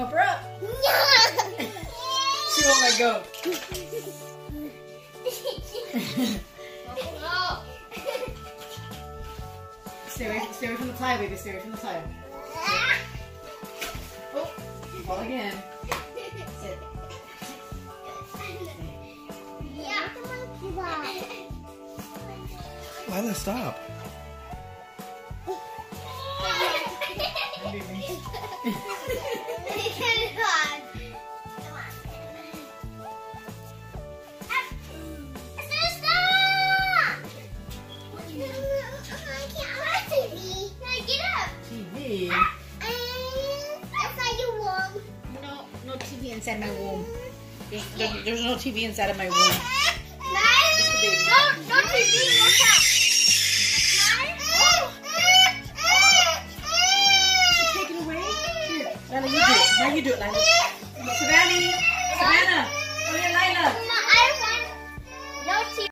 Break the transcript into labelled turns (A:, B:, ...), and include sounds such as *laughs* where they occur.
A: Help her up. No. *laughs* she won't let go. stay, away, stay away from the fly, baby. Stay away from the fly. Oh, fall again. Sit.
B: Lila, stop.
A: Inside. No, no TV my womb. There's, there's no TV inside of my womb. Take Now you do it, Lila. Savannah. Savannah.